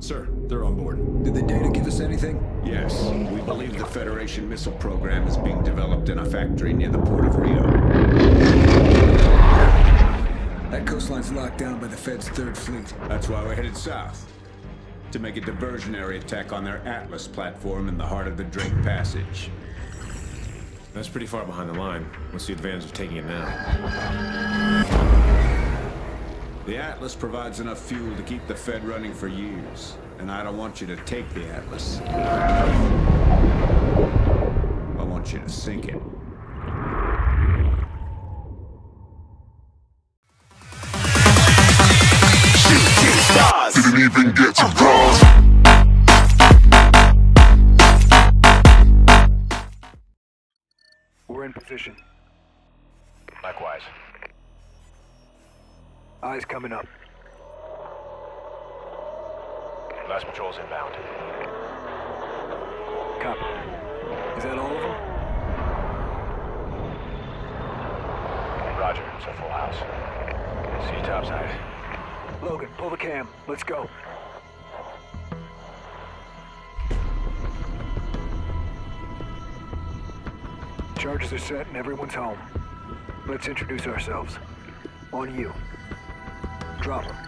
Sir, they're on board. Did the data give us anything? Yes, we believe the Federation missile program is being developed in a factory near the port of Rio. That coastline's locked down by the Fed's Third Fleet. That's why we're headed south. To make a diversionary attack on their Atlas platform in the heart of the Drake Passage. That's pretty far behind the line. What's the advantage of taking it now? The Atlas provides enough fuel to keep the Fed running for years. And I don't want you to take the Atlas. I want you to sink it. Eyes coming up. Last patrol's inbound. Copy. Is that all of them? Roger, it's a full house. See you topside. Logan, pull the cam. Let's go. Charges are set and everyone's home. Let's introduce ourselves. On you. Drop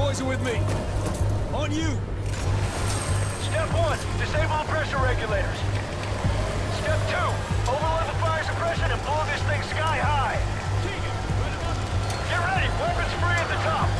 boys are with me. On you. Step one, disable the pressure regulators. Step two, overload the fire suppression and blow this thing sky high. Get ready, weapons free at the top.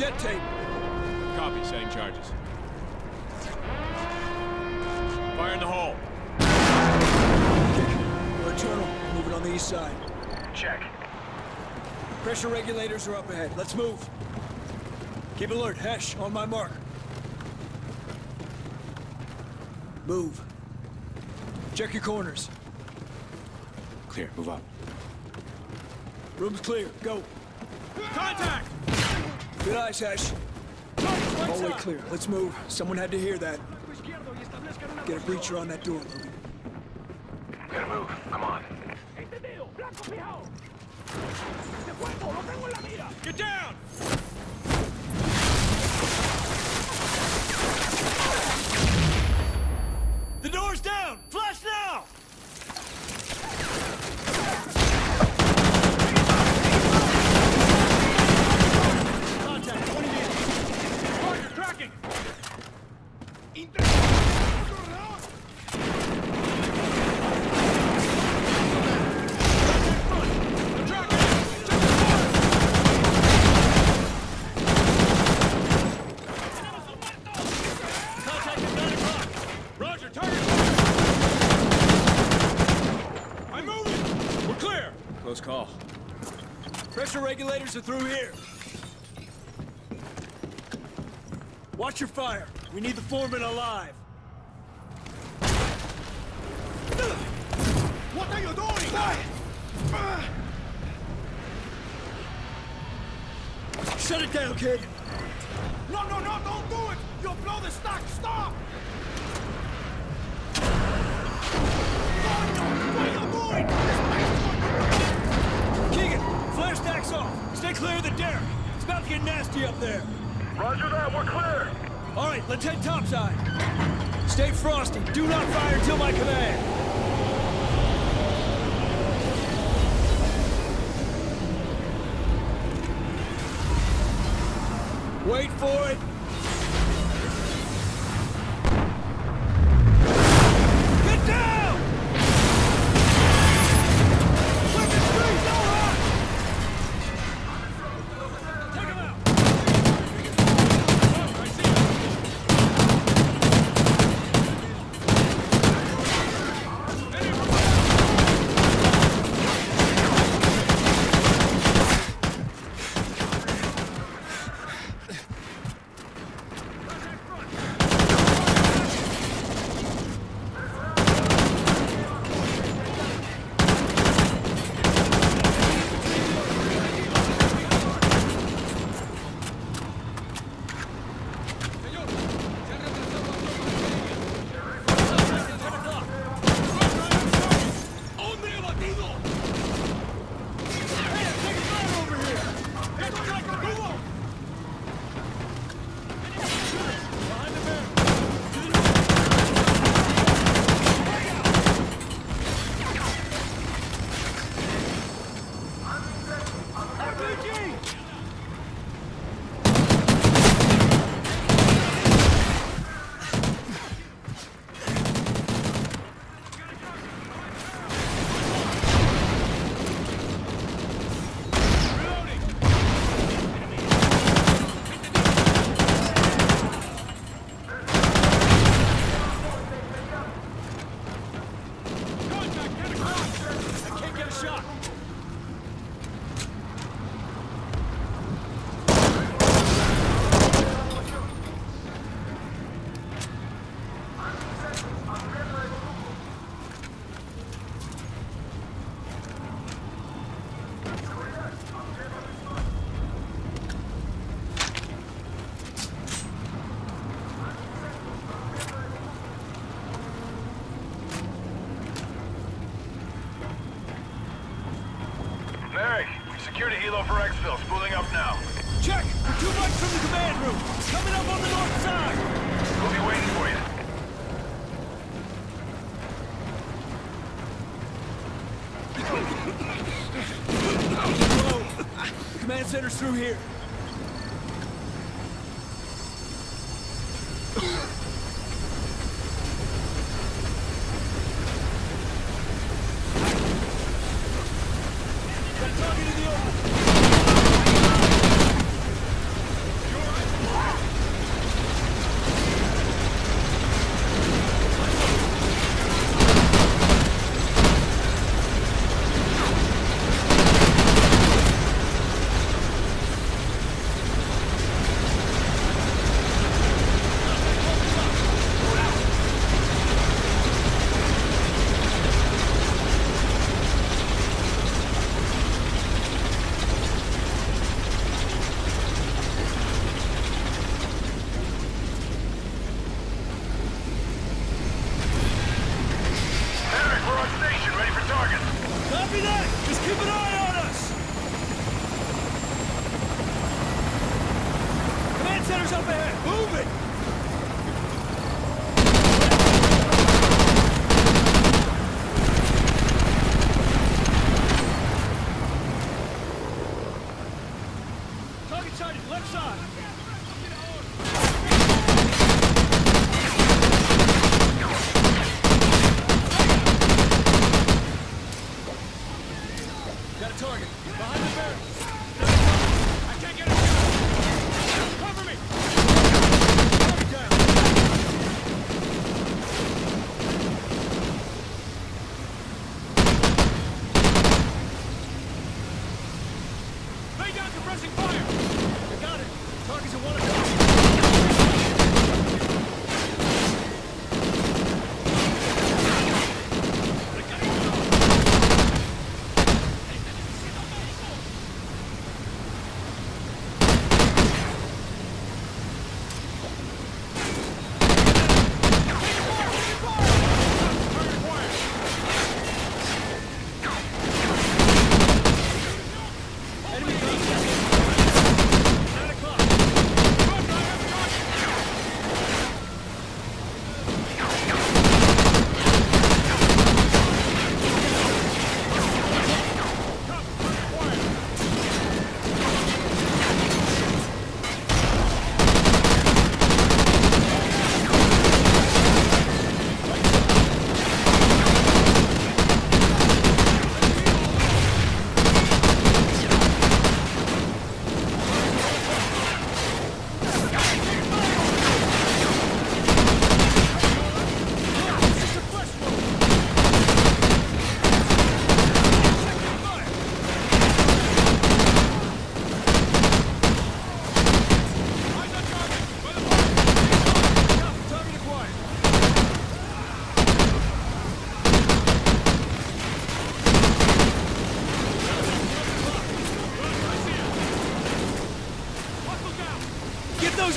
Dead tape. Copy, setting charges. Fire in the hole. We're internal. Moving on the east side. Check. Pressure regulators are up ahead. Let's move. Keep alert. Hesh, on my mark. Move. Check your corners. Clear, move up. Room's clear. Go. Contact! Good eyes, Hesh. Hallway clear. Let's move. Someone had to hear that. Get a breacher on that door, Logan. Gotta move. Come on. Get down! The door's down! Flash now! Contact, 20 meters. Roger, tracking! Contact at 9 o'clock! Roger, target! I'm moving! We're clear! Close call. Pressure regulators are through here. Watch your fire. We need the foreman alive. What are you doing? Shut it down, kid. No, no, no, don't do it! You'll blow the stack! Stop! What are you doing? Flash stacks off. Stay clear of the derrick. It's about to get nasty up there. Roger that. We're clear. All right, let's head topside. Stay frosty. Do not fire until my command. Wait for it. Through here.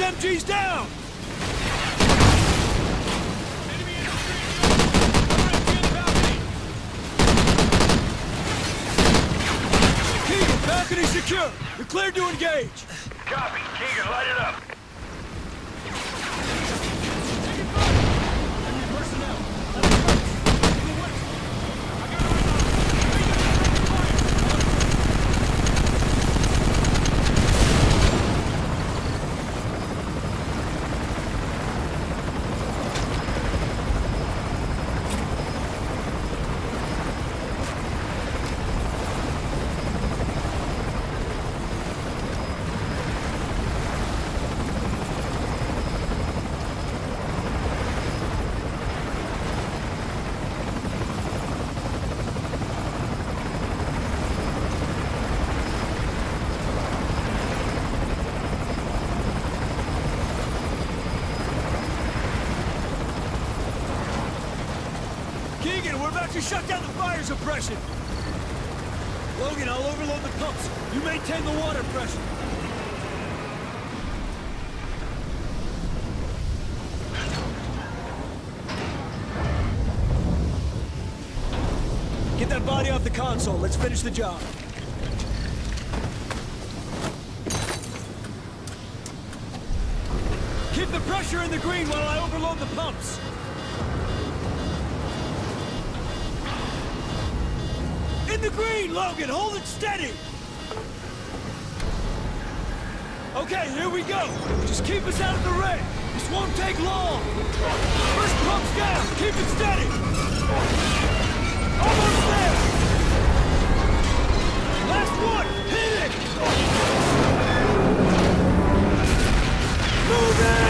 Get those MGs down! Keegan, balcony secure! You're cleared to engage! Copy. Keegan, light it up. Keegan, we're about to shut down the fire suppression! Logan, I'll overload the pumps. You maintain the water pressure. Get that body off the console. Let's finish the job. Keep the pressure in the green while I overload the pumps. the green, Logan! Hold it steady! Okay, here we go! Just keep us out of the red! This won't take long! First pump's down! Keep it steady! Almost there! Last one! Hit it! Move it!